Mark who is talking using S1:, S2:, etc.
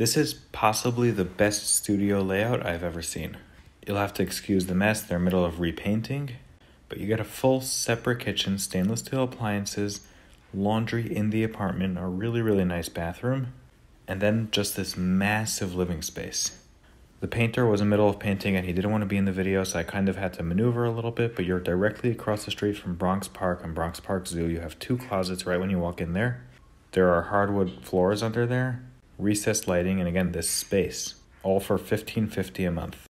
S1: This is possibly the best studio layout I've ever seen. You'll have to excuse the mess, they're middle of repainting, but you get a full separate kitchen, stainless steel appliances, laundry in the apartment, a really, really nice bathroom, and then just this massive living space. The painter was in the middle of painting and he didn't want to be in the video, so I kind of had to maneuver a little bit. But you're directly across the street from Bronx Park and Bronx Park Zoo. You have two closets right when you walk in there. There are hardwood floors under there, recessed lighting, and again, this space, all for $15.50 a month.